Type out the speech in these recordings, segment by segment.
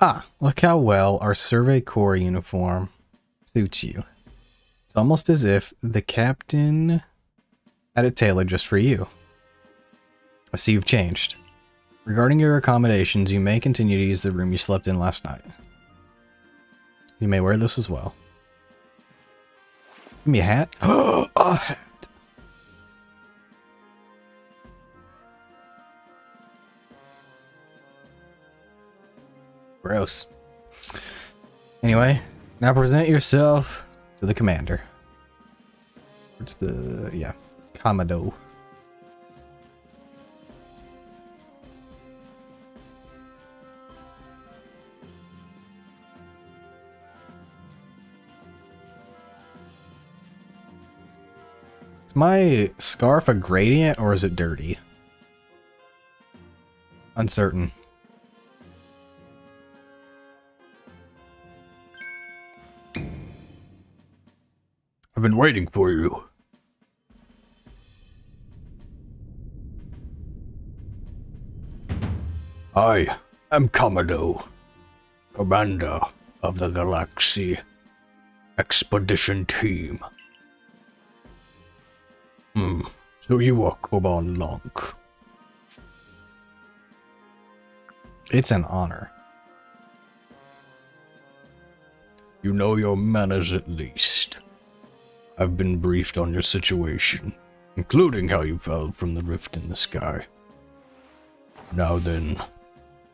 Ah, look how well our Survey Corps uniform suits you. It's almost as if the captain had it tailored just for you. I see you've changed. Regarding your accommodations, you may continue to use the room you slept in last night. You may wear this as well. Give me a hat. a hat. Gross. Anyway, now present yourself to the commander. It's the yeah, Kamado. Is my scarf a gradient or is it dirty? Uncertain. Been waiting for you. I am Kamado, commander of the Galaxy Expedition Team. Hmm, so you are Korbaan Lank. It's an honor. You know your manners at least. I've been briefed on your situation, including how you fell from the rift in the sky. Now then,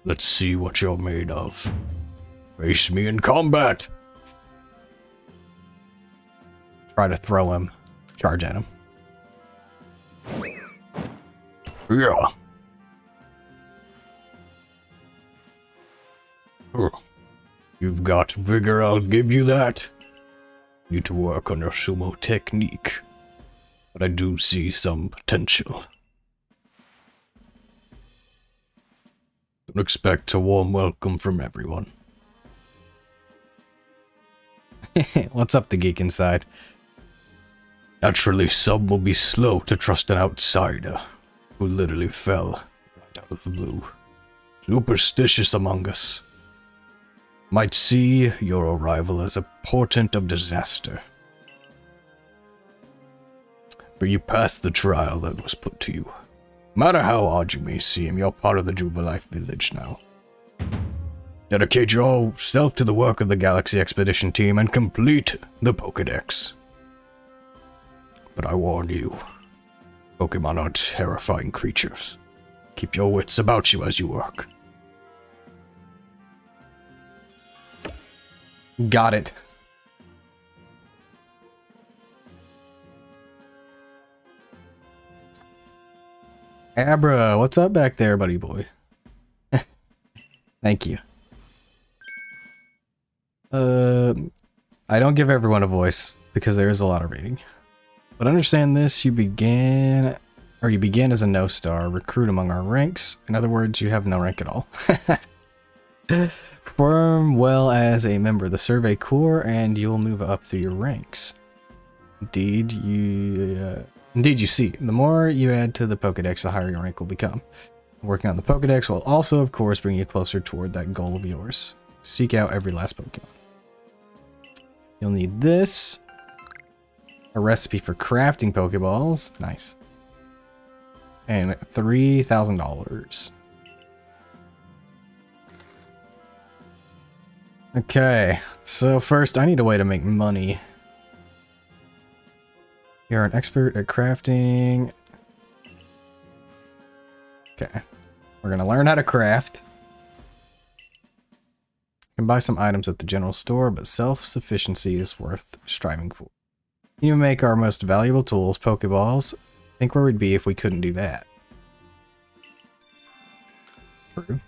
let's see what you're made of. Face me in combat! Try to throw him. Charge at him. Yeah. You've got vigor, I'll give you that. Need to work on your sumo technique. But I do see some potential. Don't expect a warm welcome from everyone. What's up, the geek inside? Naturally, some will be slow to trust an outsider who literally fell right out of the blue. Superstitious among us might see your arrival as a portent of disaster. But you passed the trial that was put to you. Matter how odd you may seem, you're part of the Jubilife village now. Dedicate yourself to the work of the Galaxy Expedition team and complete the Pokedex. But I warn you, Pokemon are terrifying creatures. Keep your wits about you as you work. Got it. Abra, what's up back there, buddy boy? Thank you. Uh, I don't give everyone a voice because there is a lot of reading. But understand this, you began, or you begin as a no star, recruit among our ranks. In other words, you have no rank at all. Perform well as a member of the Survey Corps, and you'll move up through your ranks. Indeed, you uh, indeed you see. The more you add to the Pokedex, the higher your rank will become. Working on the Pokedex will also, of course, bring you closer toward that goal of yours. Seek out every last Pokemon. You'll need this. A recipe for crafting Pokeballs. Nice. And $3,000. Okay, so first I need a way to make money. You're an expert at crafting. Okay, we're gonna learn how to craft. Can buy some items at the general store, but self-sufficiency is worth striving for. You make our most valuable tools, Pokeballs. Think where we'd be if we couldn't do that. True.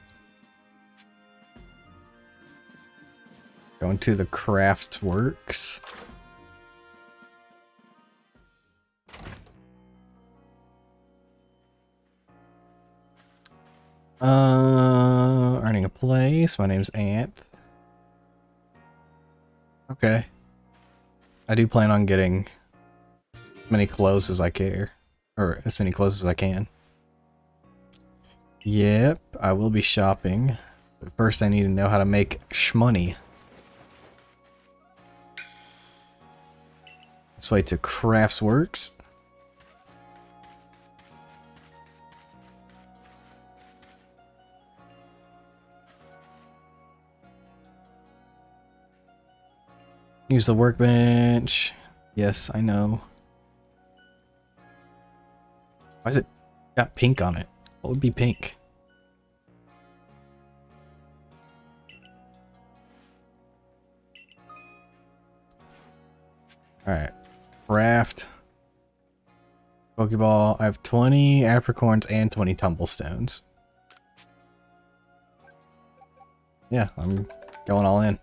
Going to the craft works. Uh, earning a place. My name's Anth. Okay. I do plan on getting as many clothes as I care. Or as many clothes as I can. Yep, I will be shopping But first I need to know how to make shmoney. Let's wait to Craftsworks. Use the workbench. Yes, I know. Why is it got pink on it? What would be pink? Alright. Raft. Pokeball. I have 20 apricorns and 20 tumblestones. Yeah, I'm going all in.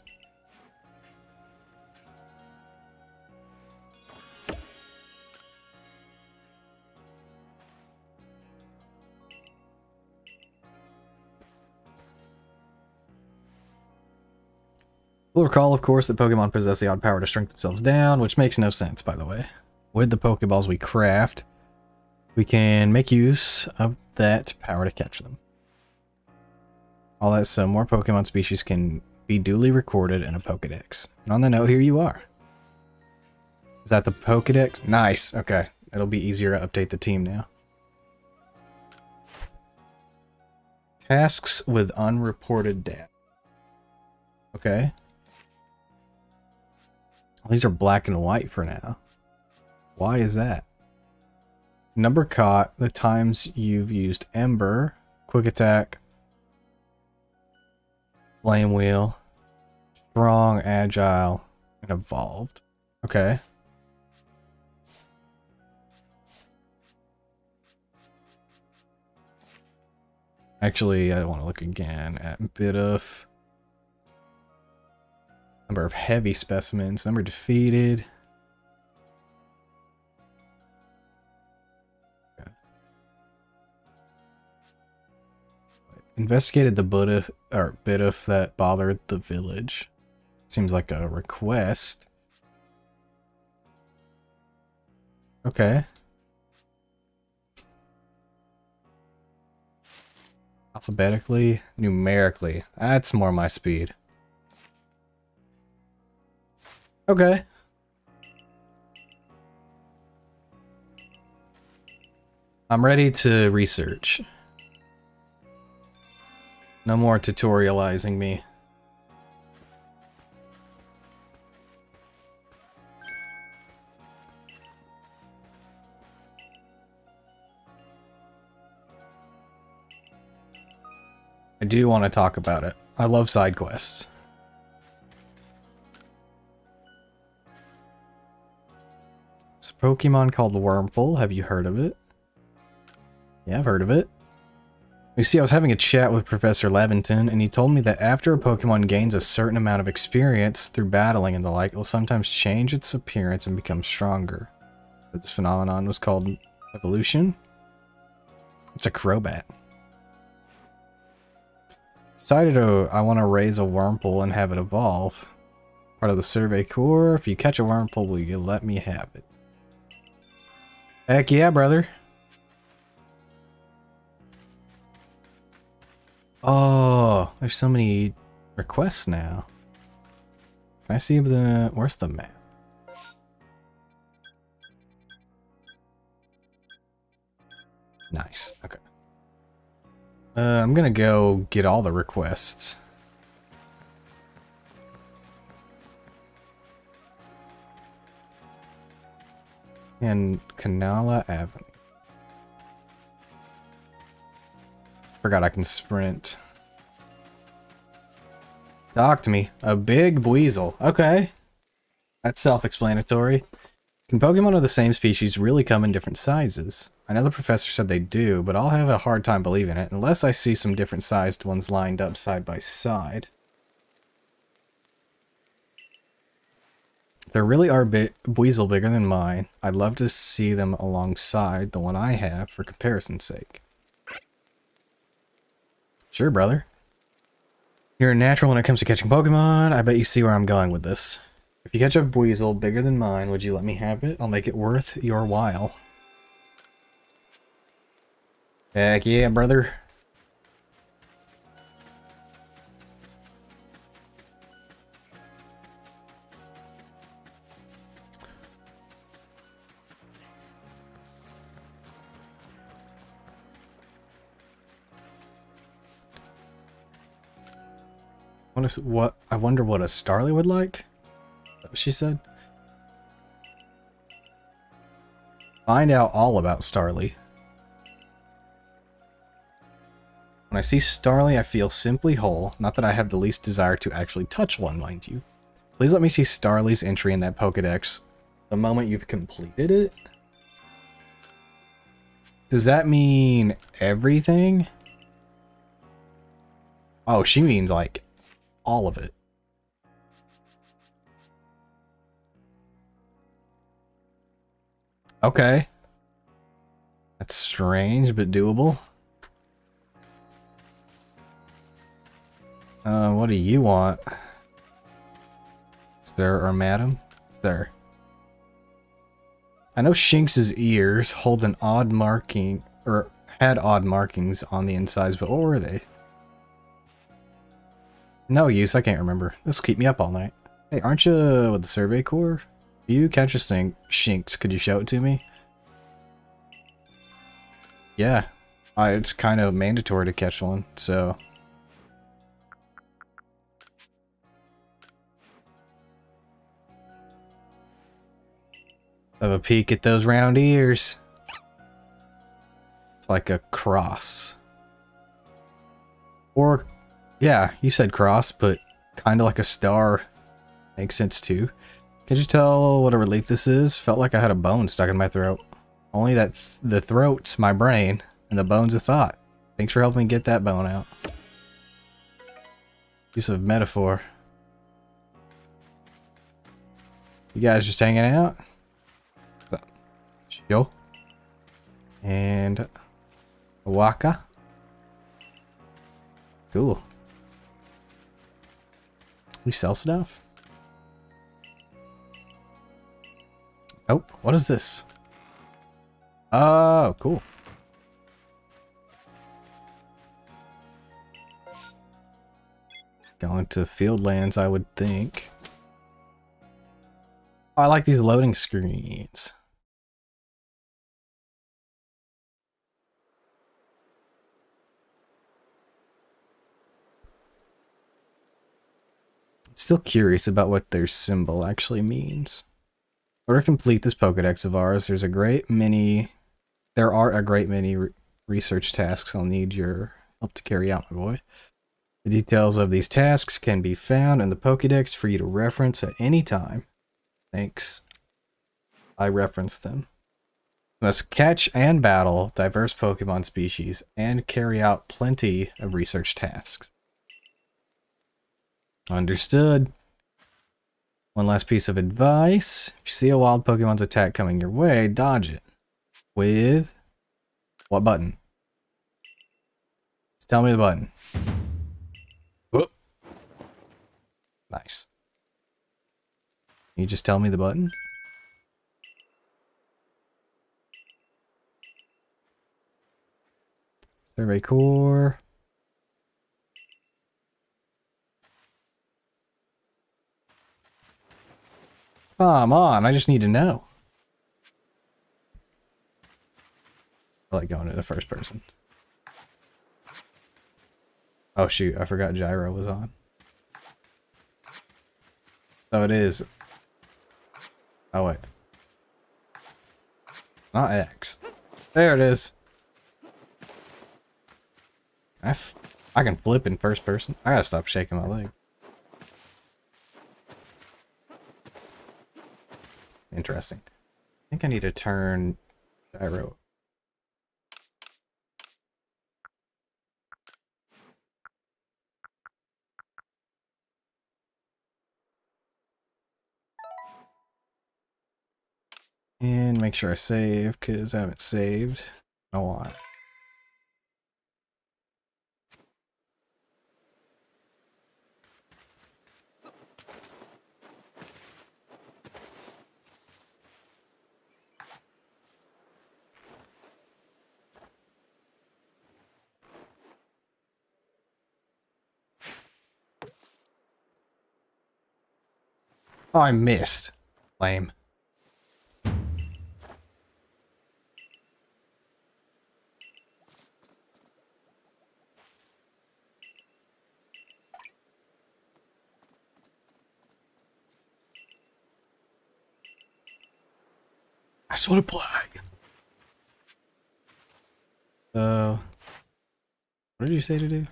We'll recall, of course, that Pokemon possess the odd power to shrink themselves down, which makes no sense, by the way. With the Pokeballs we craft, we can make use of that power to catch them. All that so more Pokemon species can be duly recorded in a Pokedex. And on the note, here you are. Is that the Pokedex? Nice. Okay. It'll be easier to update the team now. Tasks with unreported data. Okay. These are black and white for now. Why is that? Number caught, the times you've used Ember, Quick Attack, Flame Wheel, Strong, Agile, and Evolved. Okay. Actually, I don't want to look again at Bidoof. Number of heavy specimens. Number defeated. Investigated the Buddha or bit of that bothered the village. Seems like a request. Okay. Alphabetically, numerically. That's more my speed. Okay. I'm ready to research. No more tutorializing me. I do want to talk about it. I love side quests. Pokemon called Wurmple. Have you heard of it? Yeah, I've heard of it. You see, I was having a chat with Professor Laventon, and he told me that after a Pokemon gains a certain amount of experience through battling and the like, it will sometimes change its appearance and become stronger. But this phenomenon was called evolution. It's a Crobat. Decided to, I want to raise a Wurmple and have it evolve. Part of the Survey Corps. If you catch a Wurmple, will you let me have it? Heck yeah, brother. Oh, there's so many requests now. Can I see the... Where's the map? Nice. Okay. Uh, I'm gonna go get all the requests. And Canala Avenue. Forgot I can sprint. Talk to me. A big Buizel. Okay. That's self-explanatory. Can Pokemon of the same species really come in different sizes? I know the professor said they do, but I'll have a hard time believing it unless I see some different sized ones lined up side by side. There really are bi Buizel bigger than mine. I'd love to see them alongside the one I have for comparison's sake. Sure, brother. You're a natural when it comes to catching Pokemon. I bet you see where I'm going with this. If you catch a Buizel bigger than mine, would you let me have it? I'll make it worth your while. Heck yeah, brother. What is what? I wonder what a Starly would like. what she said. Find out all about Starly. When I see Starly, I feel simply whole. Not that I have the least desire to actually touch one, mind you. Please let me see Starly's entry in that Pokedex the moment you've completed it. Does that mean everything? Oh, she means like all of it. Okay. That's strange, but doable. Uh, what do you want? Sir or madam? Sir. I know Shinx's ears hold an odd marking, or had odd markings on the insides, but what were they? No use, I can't remember. This will keep me up all night. Hey, aren't you with the Survey Corps? You catch a sink, Shinx? Could you show it to me? Yeah. Uh, it's kind of mandatory to catch one, so... Have a peek at those round ears. It's like a cross. Or, yeah, you said cross, but kind of like a star. Makes sense too. Can you tell what a relief this is? Felt like I had a bone stuck in my throat. Only that th the throat's my brain, and the bone's a thought. Thanks for helping me get that bone out. Use of metaphor. You guys just hanging out? What's up? Yo. And Waka. Cool. We sell stuff? Oh, what is this? Oh, cool. Going to field lands, I would think. Oh, I like these loading screens. Still curious about what their symbol actually means. Order complete this Pokedex of ours, there's a great many... There are a great many re research tasks I'll need your help to carry out, my boy. The details of these tasks can be found in the Pokedex for you to reference at any time. Thanks. I reference them. You must catch and battle diverse Pokemon species and carry out plenty of research tasks. Understood. One last piece of advice. If you see a wild Pokemon's attack coming your way, dodge it. With what button? Just tell me the button. Whoop. Nice. Can you just tell me the button? Survey Corps. Come on, I just need to know. I like going to the first person. Oh shoot, I forgot gyro was on. So it is. Oh wait. Not X. There it is. I, I can flip in first person. I gotta stop shaking my leg. Interesting. I think I need to turn gyro. And make sure I save because I haven't saved a lot. Oh, I missed. Lame. I just want to play. So, uh, what did you say to do?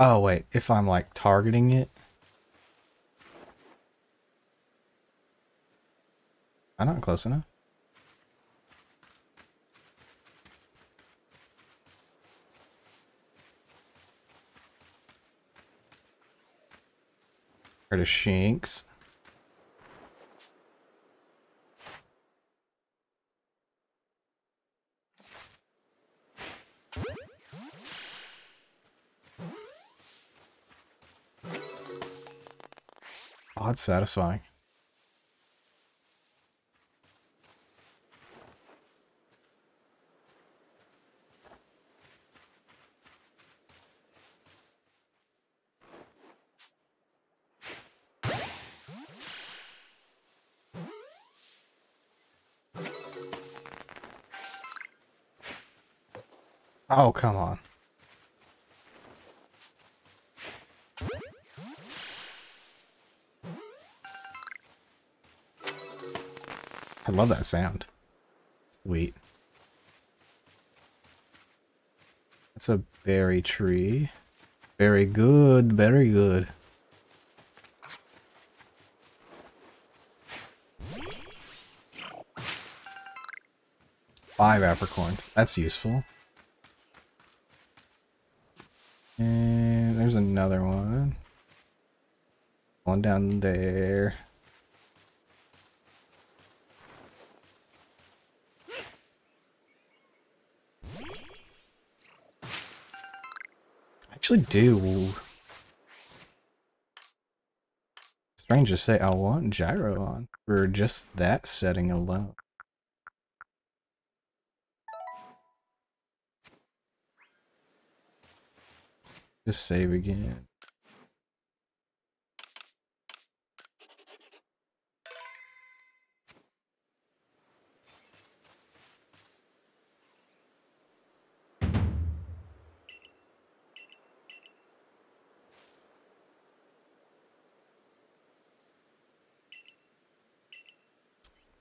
Oh, wait, if I'm like targeting it. I'm not close enough. Heard of Shinx. It's satisfying. Oh, come on. I love that sound. Sweet. That's a berry tree. Very good, very good. Five apricorns. That's useful. And there's another one. One down there. Actually do. Strange to say, I want gyro on for just that setting alone. Just save again.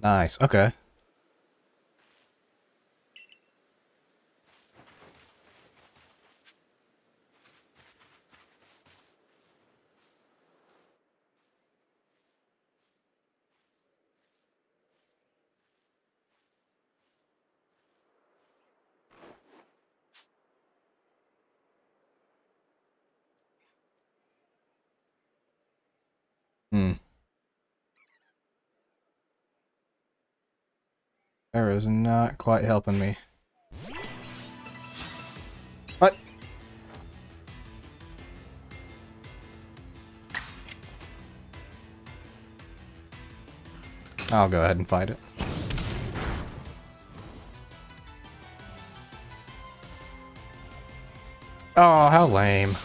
Nice. Okay. Hmm. Arrow's not quite helping me. What? I'll go ahead and fight it. Oh, how lame.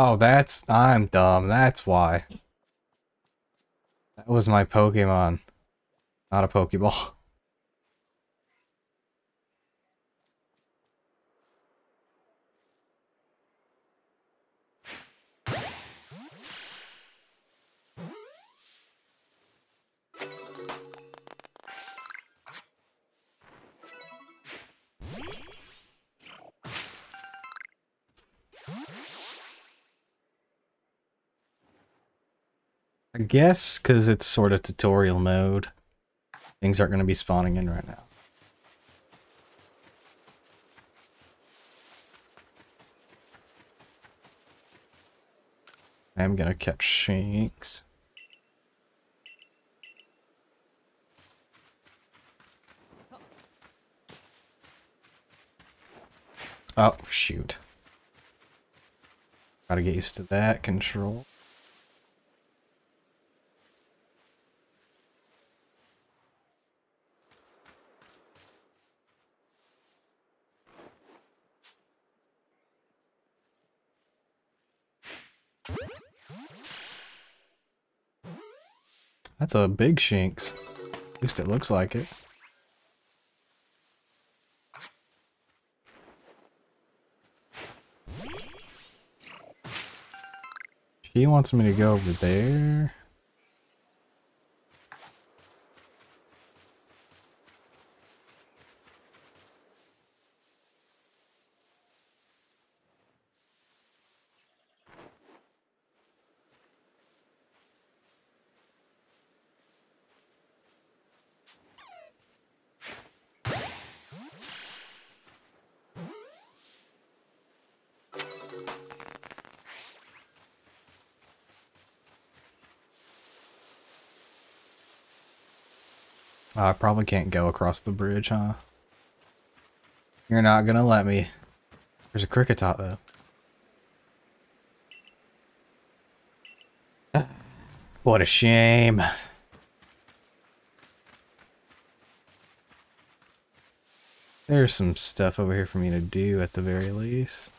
Oh, that's... I'm dumb. That's why. That was my Pokemon. Not a Pokeball. I guess because it's sort of tutorial mode, things aren't going to be spawning in right now. I'm going to catch Shanks. Oh, shoot. Gotta get used to that control. That's a big Shinx. At least it looks like it. She wants me to go over there. I probably can't go across the bridge, huh? You're not gonna let me. There's a Kricketot, though. what a shame. There's some stuff over here for me to do at the very least.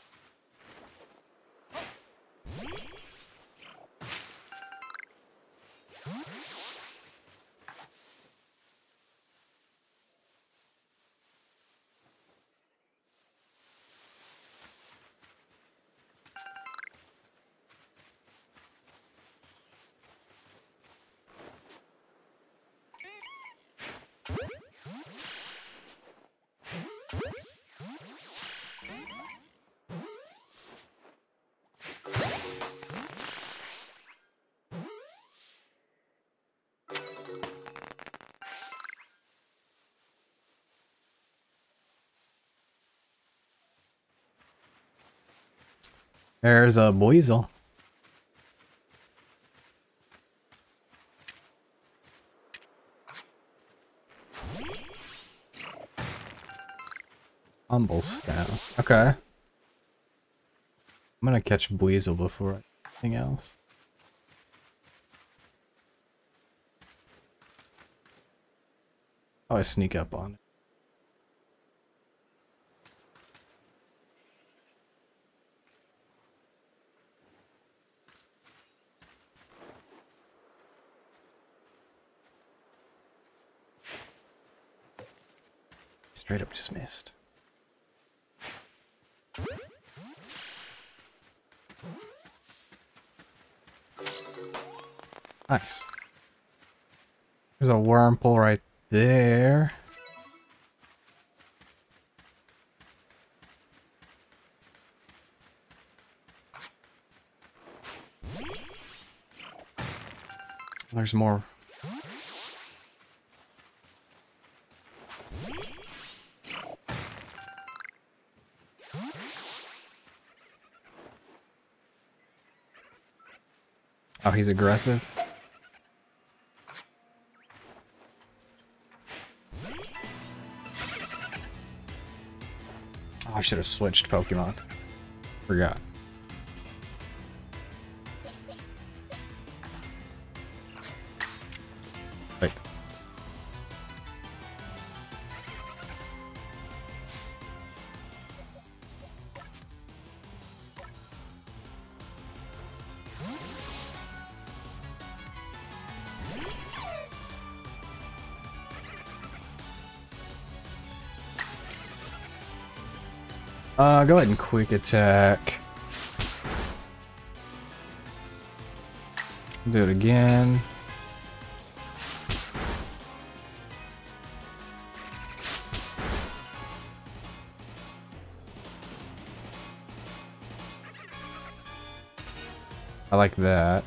There's a Buizel. Humble staff. Okay. I'm gonna catch Buizel before anything else. Oh, I sneak up on it. Straight up just missed. Nice. There's a Wurmple right there. There's more he's aggressive? Oh, I should have switched Pokemon. Forgot. Uh, go ahead and quick attack. Do it again. I like that.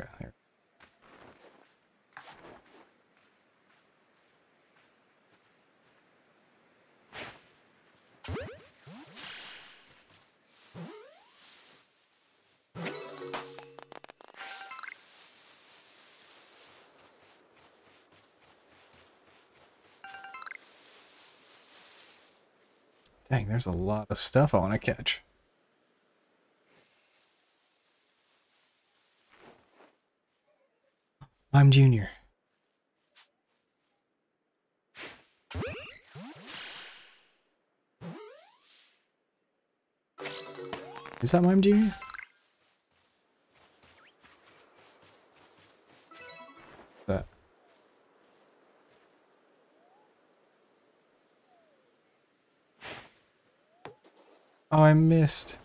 Okay. Dang, there's a lot of stuff I want to catch. Junior. Is that Mime Junior? That. Oh, I missed.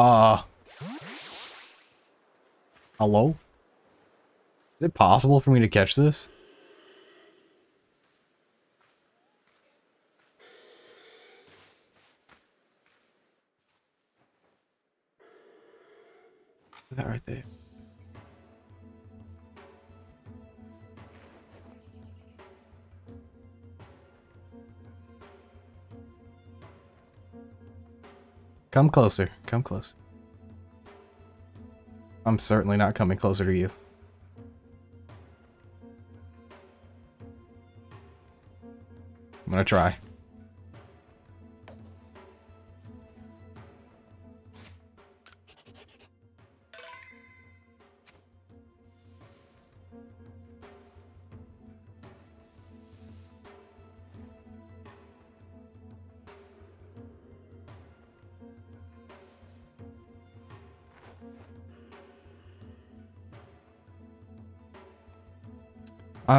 Uh. Hello? Is it possible for me to catch this? Come closer. Come close. I'm certainly not coming closer to you. I'm gonna try.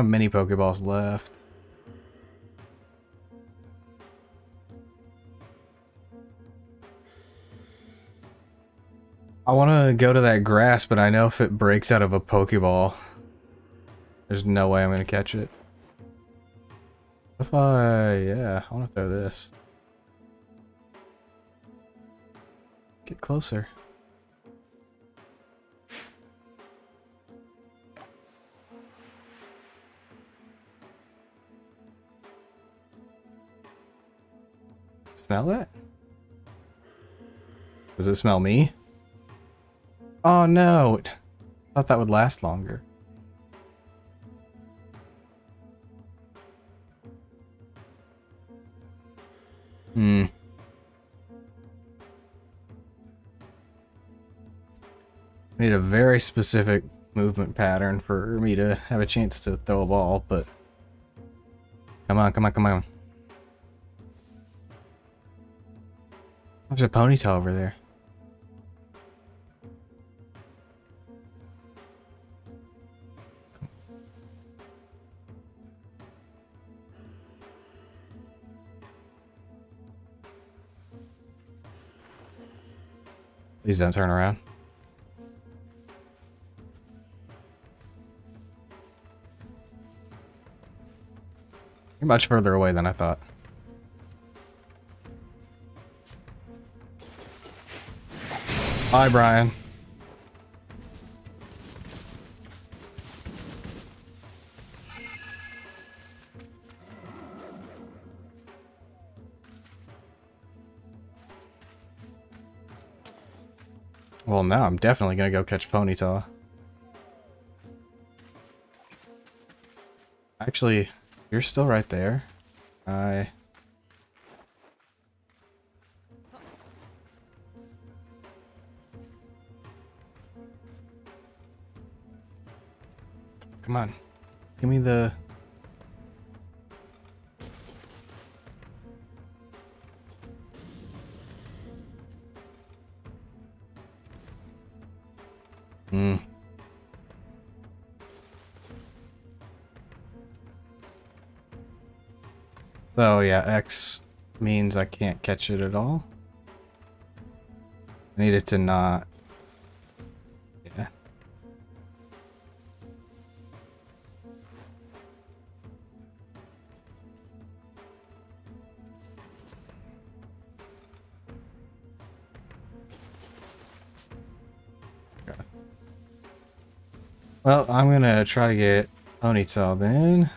Have many Pokeballs left. I want to go to that grass, but I know if it breaks out of a Pokeball, there's no way I'm going to catch it. If I, yeah, I want to throw this. Get closer. Smell it? Does it smell me? Oh no! I thought that would last longer. Hmm. I need a very specific movement pattern for me to have a chance to throw a ball, but... Come on, come on, come on. There's a Ponyta over there. Please don't turn around. You're much further away than I thought. Hi, Brian. Well, now I'm definitely gonna go catch Ponyta. Actually, you're still right there. I... Come on. Give me the... Hmm. So yeah, X means I can't catch it at all. I need it to not gonna try to get Ponyta then.